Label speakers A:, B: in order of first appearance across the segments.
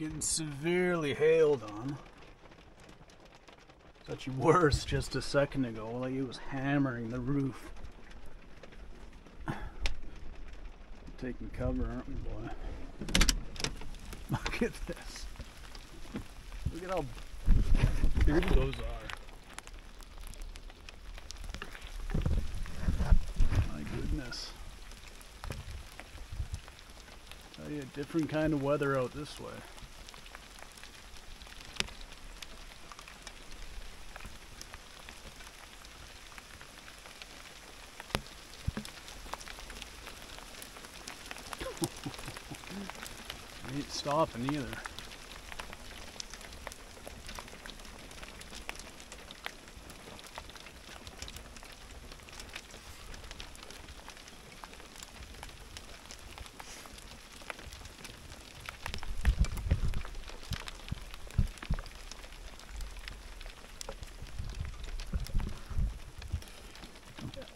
A: getting severely hailed on. Actually worse just a second ago, like it was hammering the roof. Taking cover, aren't we, boy? Look at this. Look at how big those are. My goodness. Tell you, a different kind of weather out this way. Stopping either.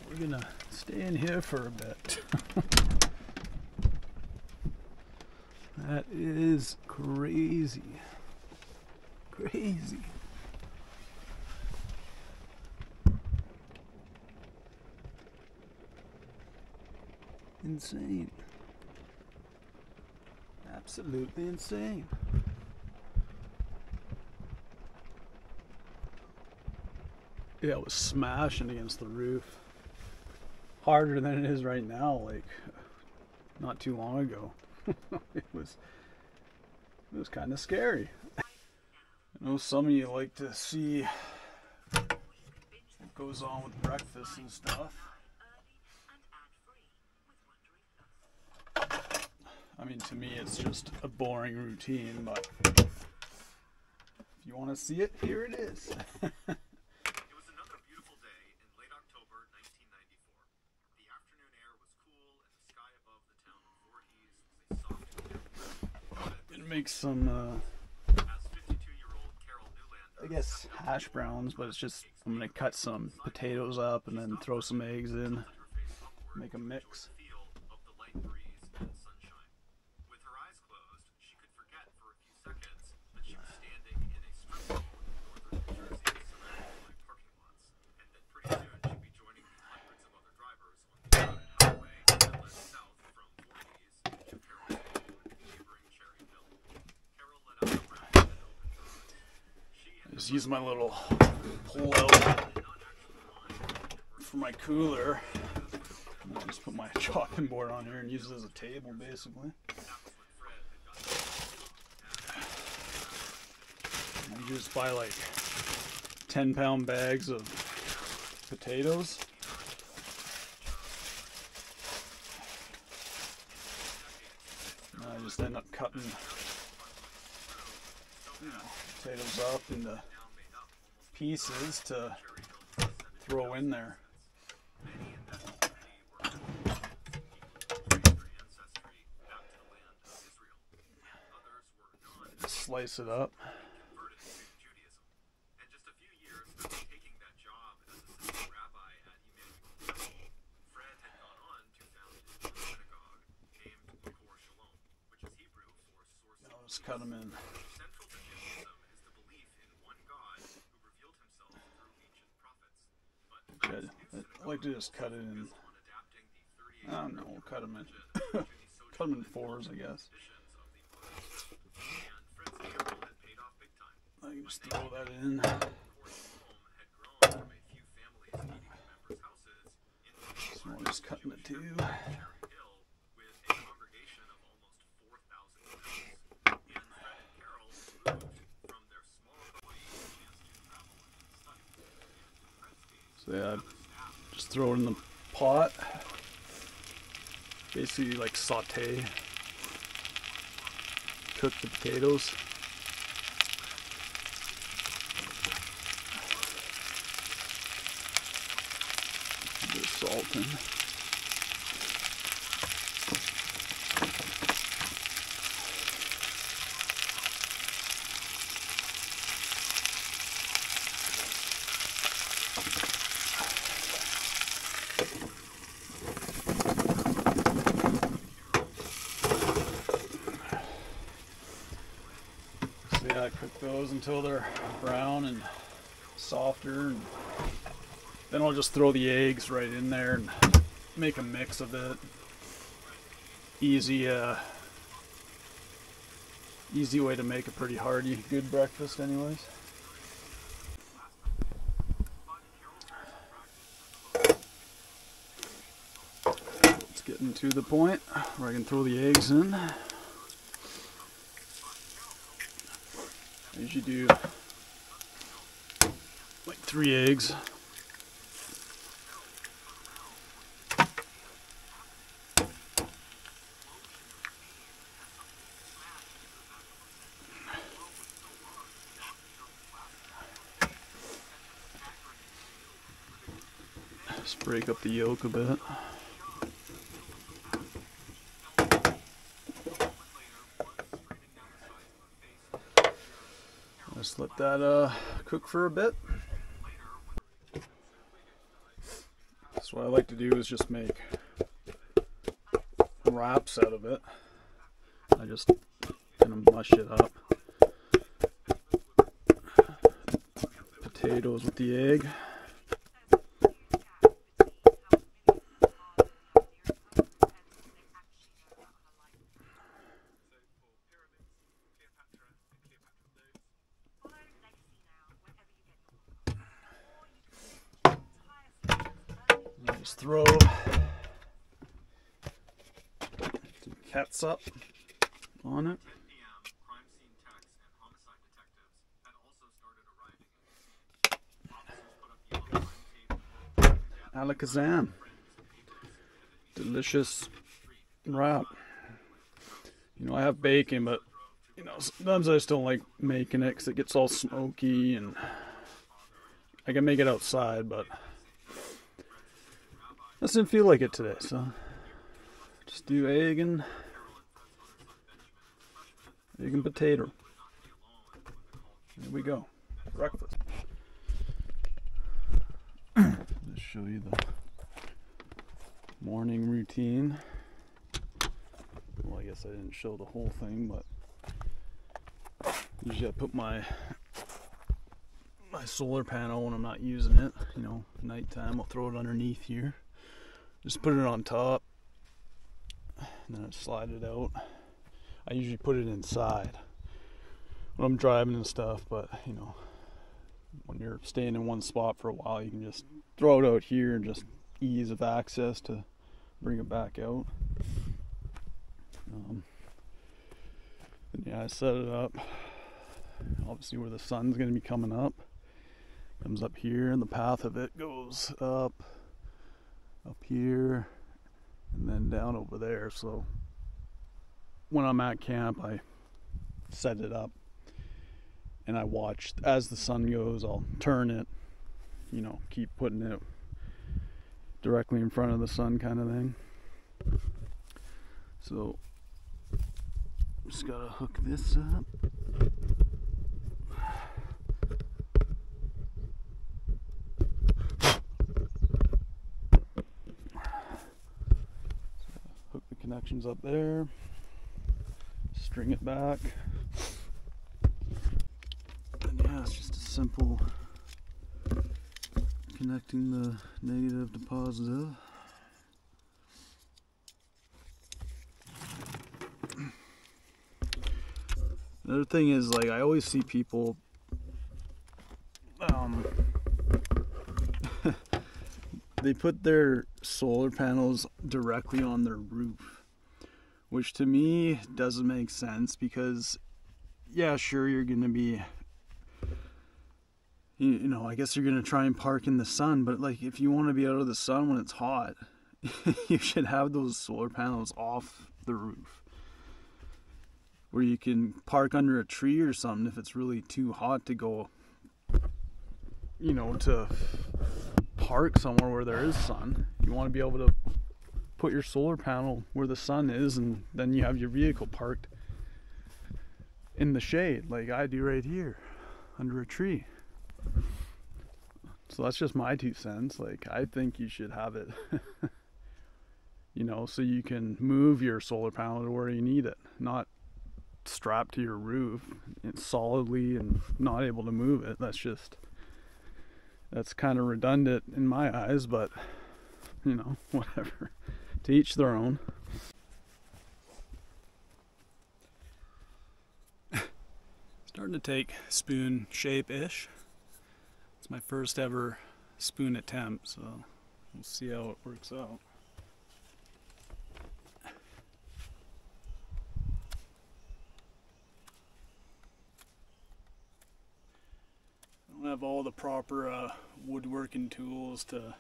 A: We're gonna stay in here for a bit. that is crazy. Crazy. Insane. Absolutely insane. Yeah, it was smashing against the roof harder than it is right now like not too long ago it was it was kind of scary. I know some of you like to see what goes on with breakfast and stuff. I mean to me it's just a boring routine but if you want to see it here it is
B: It was another beautiful day in late October 1994. The afternoon air was cool, and the sky above the town of Voorhees was a
A: some uh,
B: As 52-year-old Carol Neulander
A: I guess hash browns, but it's just I'm gonna cut some potatoes up and then throw some eggs in, make a mix.
B: feel of the light breeze and sunshine. With her eyes closed, she could forget for a few seconds that she was standing in a strip mall in northern New Jersey surrounded by parking lots, and that pretty soon she'd be joining the hundreds of other drivers on the crowded highway that led south from Voorhees to Carrollton, neighboring Cherryville. Carol let out a rapid and opened her eyes. She and
A: Just use my little pull out for my cooler. I'll just put my chopping board on here and use it as a table, basically. I just buy like 10 pound bags of potatoes. And I just end up cutting you know, potatoes up into pieces to throw in there. Slice it up.
B: converted to Judaism. And just a few years after taking that job as assistant rabbi at Emmanuel, Fred had gone on to found his own synagogue named Makor Shalom, which is Hebrew for source of
A: I'll just cut them in.
B: Central to Judaism is the belief in one God who revealed himself through ancient prophets. But
A: Good. I like to just cut it in.
B: on adapting the 38
A: I don't know. We'll cut them in. cut them in fours, I guess. I can just throw that in. So I'm just cutting it too.
B: Cherry Hill with a congregation of almost 4,000 members. And Fred and Carol moved from their small employee chance to travel and study. Fred's case,
A: So yeah, throw it in the pot. Basically, like saute. Cook the potatoes. Salt in. Until they're brown and softer, and then I'll just throw the eggs right in there and make a mix of it. Easy, uh, easy way to make a pretty hearty, good breakfast, anyways. It's getting to the point where I can throw the eggs in. Usually do like three eggs. Just break up the yolk a bit. Just let that uh, cook for a bit. So what I like to do is just make wraps out of it. I just kind of mush it up. Potatoes with the egg. And Just throw some catsup on it.
B: 10 p.m., crime scene techs and homicide detectives had also started arriving. Officers put up yellow line tape
A: Alakazam. Delicious wrap. You know, I have bacon, but you know, sometimes I just don't like making it because it gets all smoky and I can make it outside, but I just didn't feel like it today, so just do egg and egg and potato. Here we go, breakfast. Just show you the morning routine. Well, I guess I didn't show the whole thing, but usually I put my my solar panel when I'm not using it. You know, nighttime I'll throw it underneath here. Just put it on top, and then I slide it out. I usually put it inside when I'm driving and stuff, but you know, when you're staying in one spot for a while, you can just throw it out here and just ease of access to bring it back out. Um, and yeah, I set it up obviously where the sun's going to be coming up. Comes up here, and the path of it goes up, up here, and then down over there. So when I'm at camp, I set it up and I watch as the sun goes. I'll turn it, you know, keep putting it directly in front of the sun, kind of thing. So, just gotta hook this up. Hook the connections up there, string it back. And yeah, it's just a simple connecting the negative to positive. Another thing is like I always see people um they put their solar panels directly on their roof, which to me doesn't make sense because yeah, sure you're to be you, you know, I guess you're to try and park in the sun, but like if you want to be out of the sun when it's hot, you should have those solar panels off the roof where you can park under a tree or something if it's really too hot to go you know to park somewhere where there is sun. You want to be able to put your solar panel where the sun is and then you have your vehicle parked in the shade like I do right here under a tree so that's just my two cents like I think you should have it you know so you can move your solar panel to where you need it not strapped to your roof solidly and not able to move it. That's just that's kind of redundant in my eyes, but you know, whatever. To each their own. Starting to take spoon shape ish. It's my first ever spoon attempt, so we'll see how it works out. I don't have all the proper uh, woodworking tools to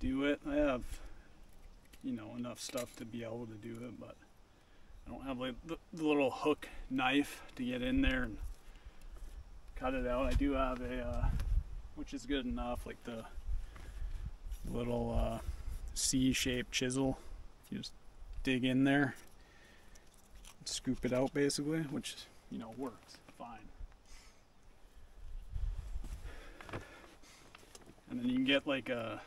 A: do it. I have, you know, enough stuff to be able to do it, but I don't have like the, the little hook knife to get in there and cut it out. I do have a, uh, which is good enough, like the little uh, C-shaped chisel. You just dig in there, scoop it out basically, which you know works fine. And then you can get like a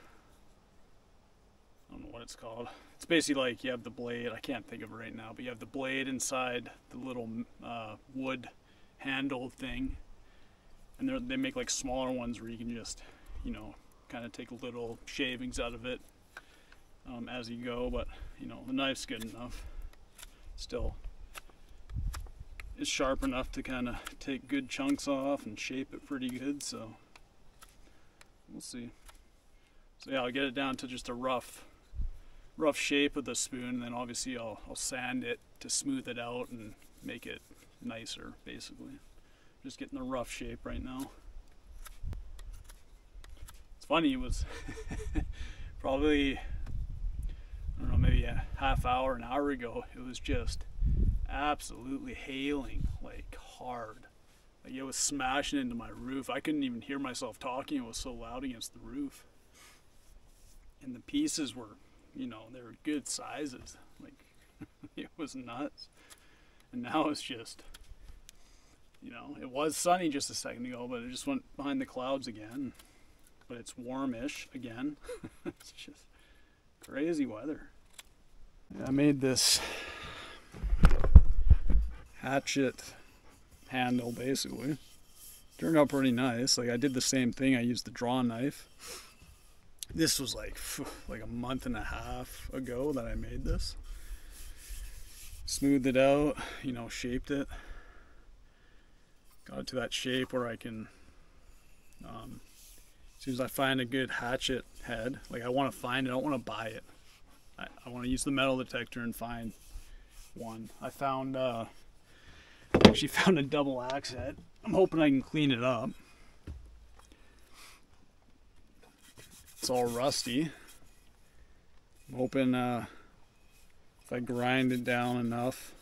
A: I don't know what it's called. It's basically like you have the blade. I can't think of it right now, but you have the blade inside the little uh, wood handle thing, and they make like smaller ones where you can just, you know, kind of take little shavings out of it um, as you go. But you know, the knife's good enough. Still, it's sharp enough to kind of take good chunks off and shape it pretty good. So we'll see. So yeah, I'll get it down to just a rough rough shape of the spoon and then obviously I'll, I'll sand it to smooth it out and make it nicer basically. Just getting the rough shape right now. It's funny it was probably I don't know maybe a half hour an hour ago it was just absolutely hailing like hard. Like it was smashing into my roof. I couldn't even hear myself talking. It was so loud against the roof. And the pieces were you know, they were good sizes. Like, it was nuts. And now it's just, you know, it was sunny just a second ago, but it just went behind the clouds again. But it's warmish again. it's just crazy weather. I made this hatchet handle basically. Turned out pretty nice. Like I did the same thing. I used the draw knife this was like like a month and a half ago that I made this. Smoothed it out, you know, shaped it. Got it to that shape where I can, um, as soon as I find a good hatchet head, like I want to find it, I don't want to buy it. I, I want to use the metal detector and find one. I found, uh, actually found a double axe head. I'm hoping I can clean it up. It's all rusty. I'm hoping uh, if I grind it down enough,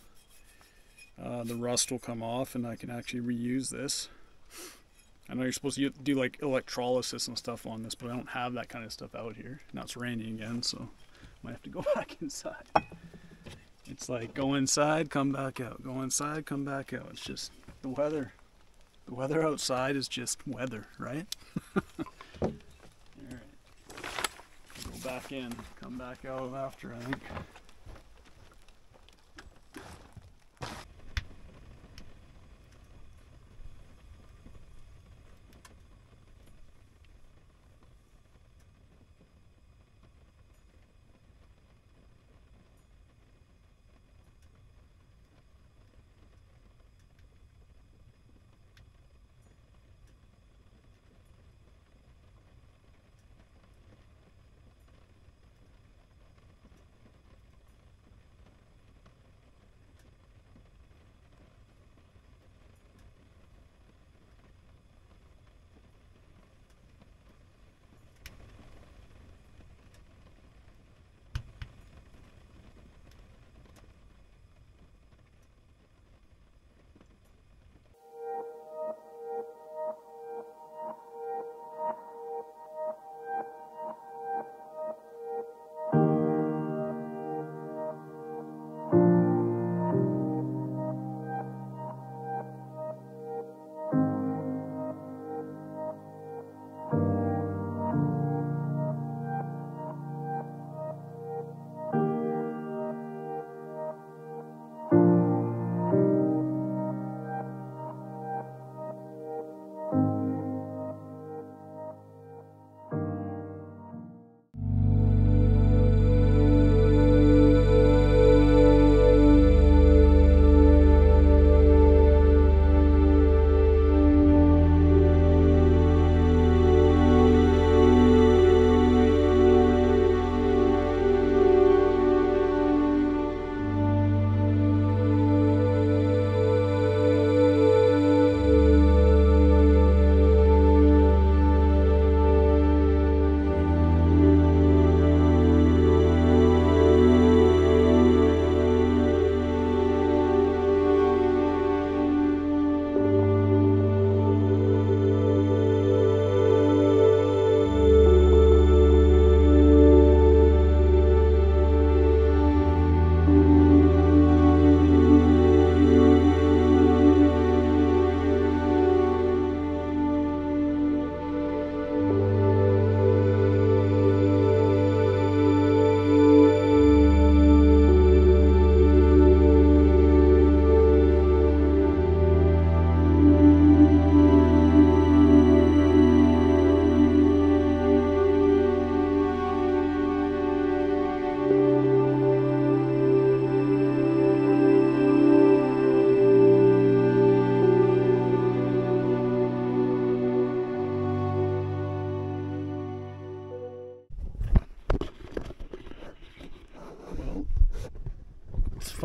A: uh, the rust will come off and I can actually reuse this. I know you're supposed to do like electrolysis and stuff on this, but I don't have that kind of stuff out here. Now it's raining again, so I might have to go back inside. It's like go inside, come back out. Go inside, come back out. It's just the weather. The weather outside is just weather, right? back in, come back out after, I think.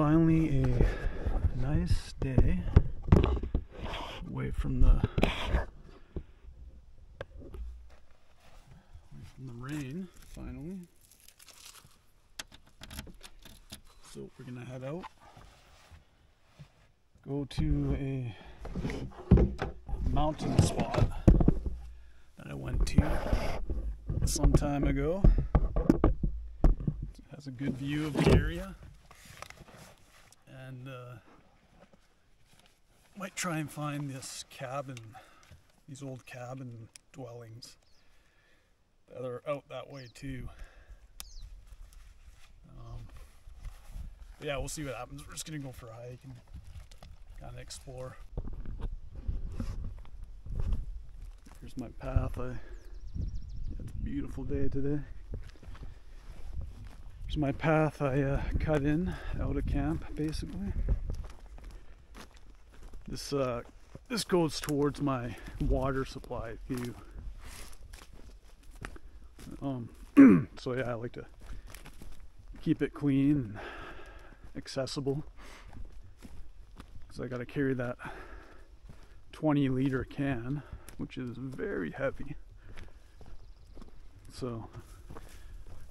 A: Finally a nice day away from the away from the rain finally. So we're gonna head out. Go to a mountain spot that I went to some time ago. It has a good view of the area. And uh, might try and find this cabin, these old cabin dwellings that are out that way too. Um, yeah, we'll see what happens. We're just gonna go for a hike and kind of explore. Here's my path. I, it's a beautiful day today. My path I uh, cut in out of camp, basically. This uh, this goes towards my water supply. You, um, so yeah, I like to keep it clean, and accessible. So I got to carry that 20 liter can, which is very heavy. So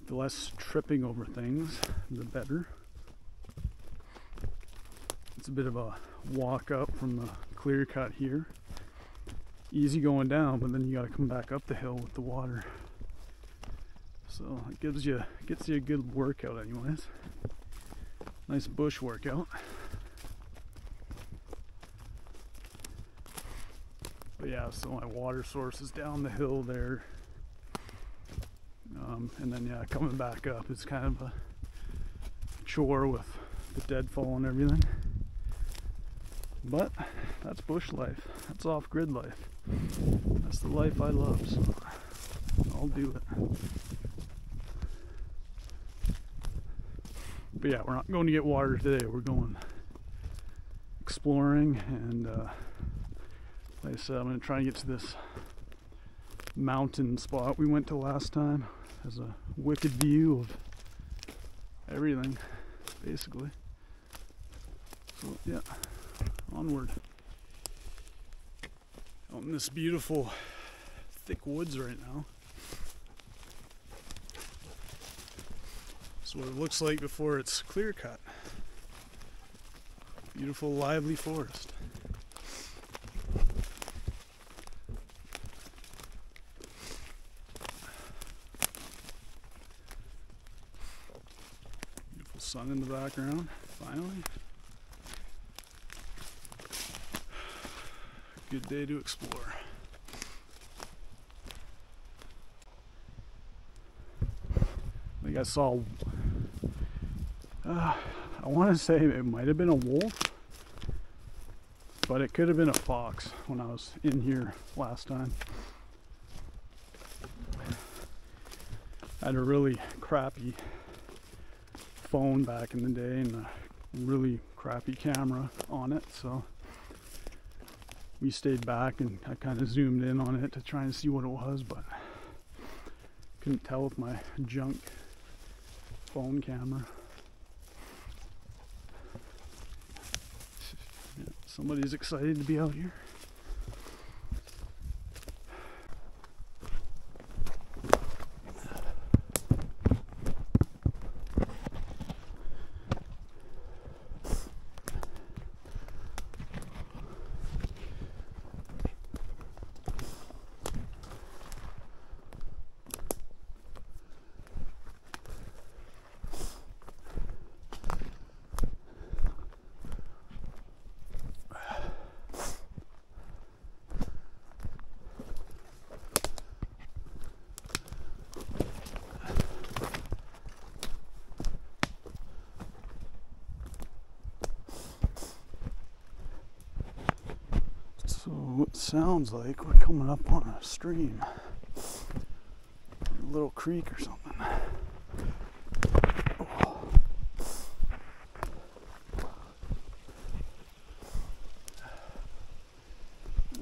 A: the less tripping over things, the better. It's a bit of a walk up from the clear cut here. Easy going down, but then you got to come back up the hill with the water. So it gives you gets you a good workout, anyways. Nice bush workout. But yeah, so my water source is down the hill there. Um, and then yeah, coming back up is kind of a chore with the deadfall and everything. But that's bush life. That's off grid life. That's the life I love, so I'll do it. But yeah, we're not going to get water today. We're going exploring and uh, like I said, I'm going to try and get to this mountain spot we went to last time. Has a wicked view of everything, basically. So yeah, onward. Out in this beautiful, thick woods right now. That's what it looks like before it's clear cut. Beautiful, lively forest. Beautiful sun in the background, finally. Good day to explore. I think I saw uh, I want to say it might have been a wolf, but it could have been a fox when I was in here last time. I had a really crappy phone back in the day and a really crappy camera on it, so we stayed back and I kind of zoomed in on it to try and see what it was, but couldn't tell with my junk phone camera. Somebody's excited to be out here. It sounds like we're coming up on a stream, a little creek or something.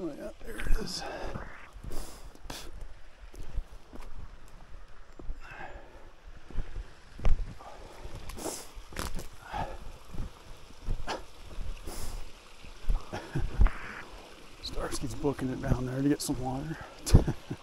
A: Oh yeah, there it is. Starsky's booking it down there to get some water.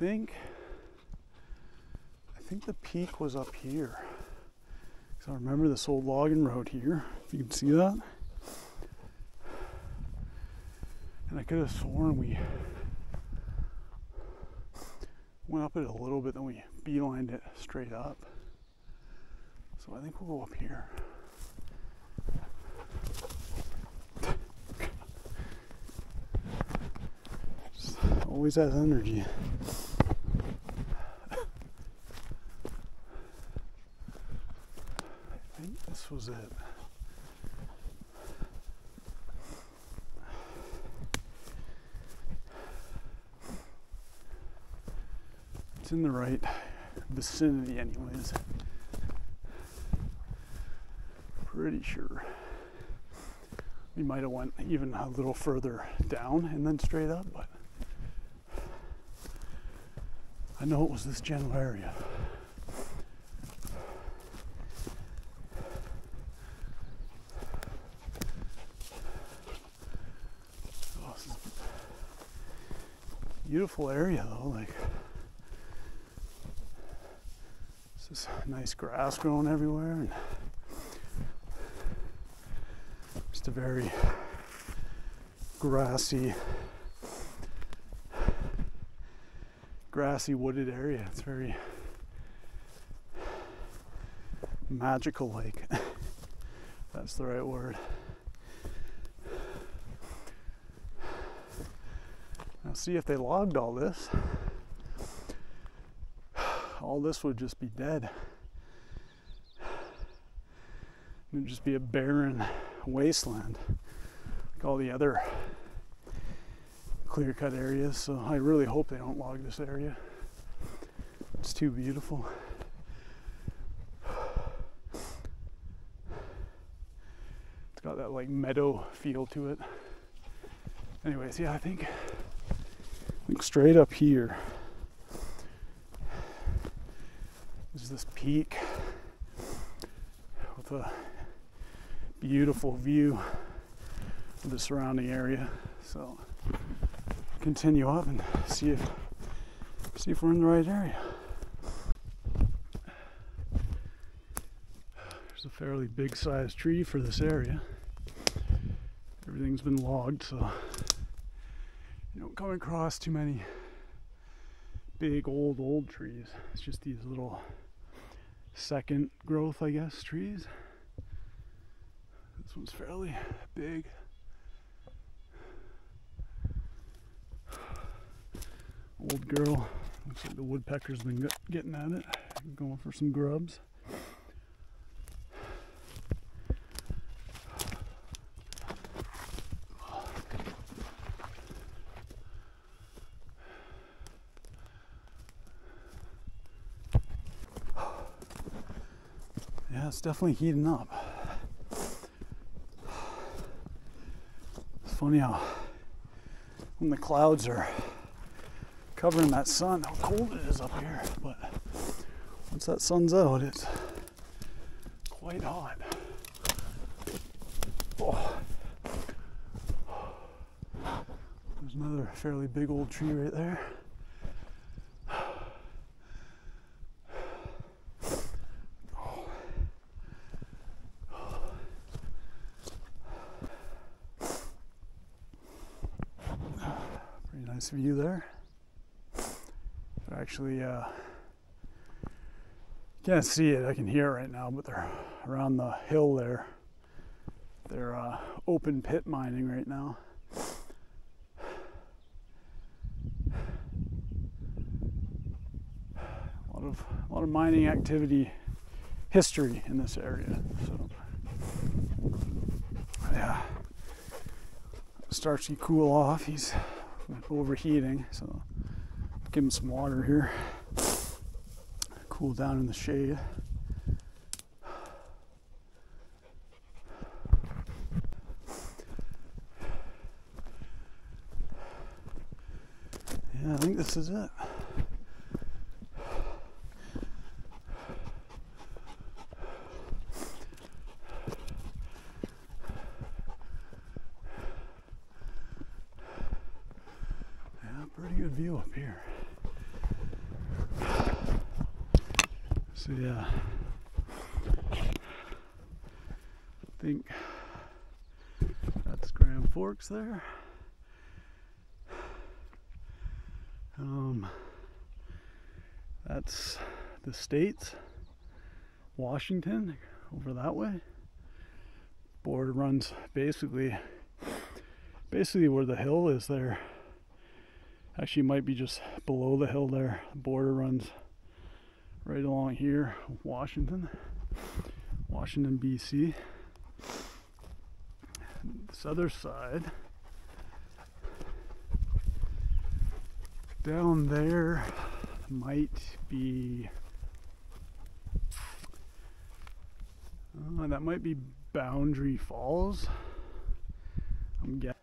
A: think I think the peak was up here. So I remember this old logging road here, if you can see that. And I could have sworn we went up it a little bit, then we beelined it straight up. So I think we'll go up here. Always has energy. I think this was it. It's in the right vicinity, anyways. Pretty sure. We might have went even a little further down and then straight up, but I know it was this general area. Oh, this is a beautiful area though, like this is nice grass growing everywhere and just a very grassy grassy wooded area. It's very magical like that's the right word. Now see if they logged all this. All this would just be dead. It would just be a barren wasteland like all the other clear cut areas. So I really hope they don't log this area. It's too beautiful. It's got that like meadow feel to it. Anyways, yeah, I think, straight up here is this peak with a beautiful view of the surrounding area. So continue up and see if see if we're in the right area. There's a fairly big sized tree for this area. Everything's been logged, so don't come across too many big old old trees. It's just these little second growth, I guess, trees. This one's fairly big. Old girl. Looks like the woodpecker's been getting at it, going for some grubs. It's definitely heating up. It's funny how when the clouds are covering that sun, how cold it is up here. But once that sun's out, it's quite hot. Oh. There's another fairly big old tree right there. Pretty nice view there. But actually, uh, can't see it. I can hear it right now, but they're around the hill there. They're uh, open pit mining right now. A lot of a lot of mining activity history in this area. So yeah, starts to cool off. He's overheating, so give him some water here. Cool down in the shade. Yeah, I think this is it. Yeah, pretty good view up here. Yeah, I think that's Grand Forks there. Um, that's the states, Washington, over that way. Border runs basically, basically where the hill is there. Actually, might be just below the hill there. The border runs right along here, Washington, Washington, BC. This other side, down there, might be. Uh, that might be Boundary Falls. I'm guessing.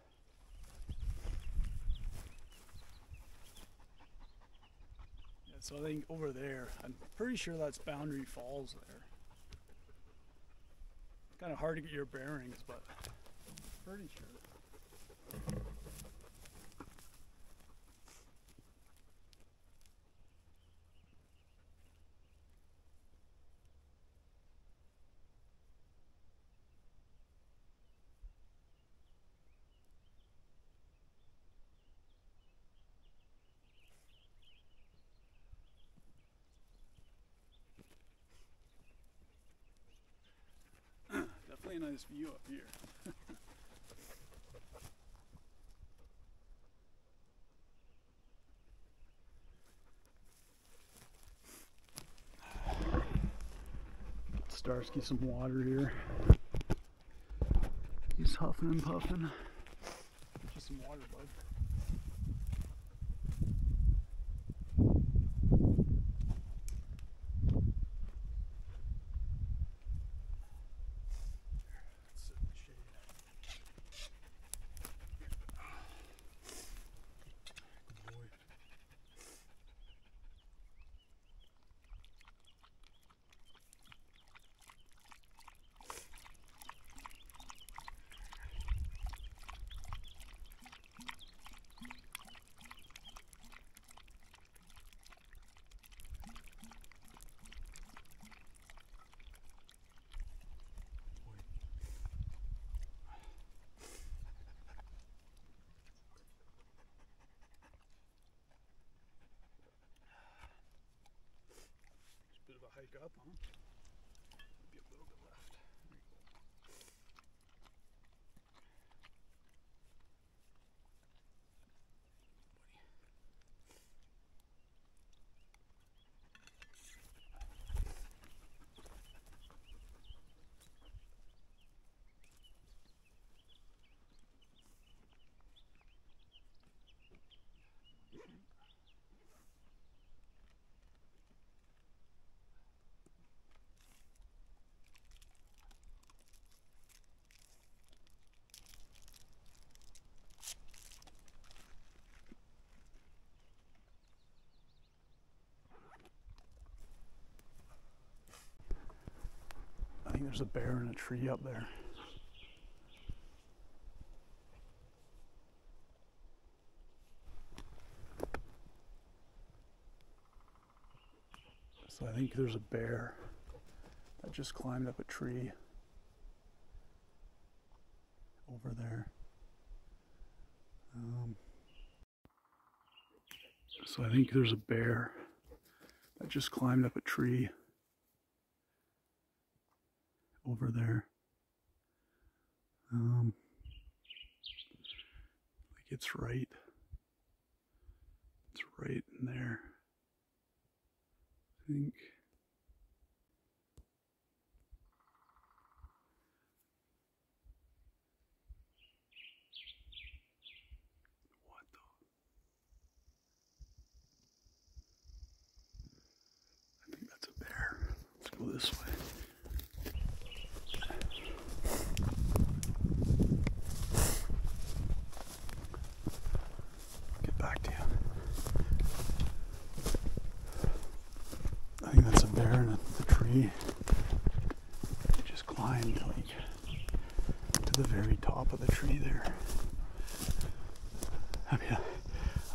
A: So I think over there, I'm pretty sure that's Boundary Falls there. Kind of hard to get your bearings, but pretty sure. A view up here. Starsky some water here. He's huffing and puffing. Get you some water, bud. Hike up, huh? There's a bear in a tree up there. So I think there's a bear that just climbed up a tree over there. Um, so I think there's a bear that just climbed up a tree over there. Um, like it's right. It's right in there. I think. What? I think that's a bear. Let's go this way. Get back to you. I think that's a bear in a, the tree. It just climbed like to the very top of the tree there. I mean,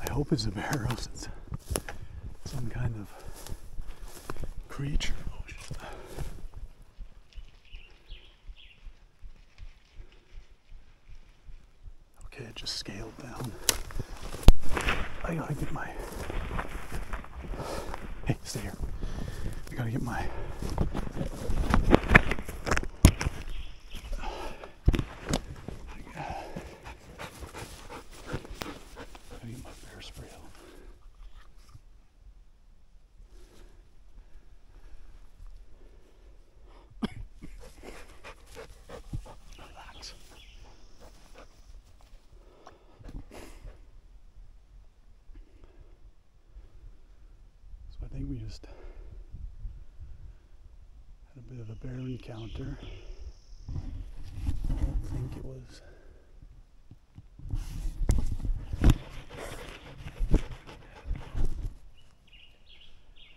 A: I hope it's a bear, it's some kind of creature. Oh, shit. Okay, it just scaled down. I gotta get my. Hey, stay here. I gotta get my. I gotta get my bear spray out. Relax. So I think we just had a bit of a bear encounter. I don't think it was.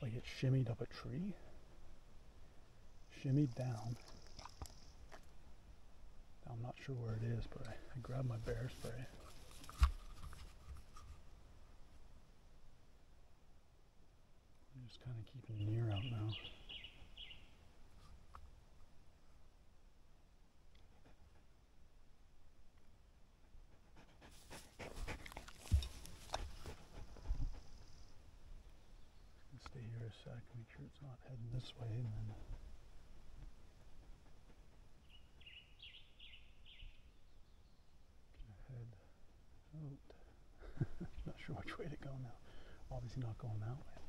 A: Like it shimmied up a tree, shimmied down. I'm not sure where it is, but I, I grabbed my bear spray. I'm just kind of keeping an ear out now. Let's Stay here a sec, make sure it's not heading this way, and then. Gonna head out. not sure which way to go now. Obviously not going that way.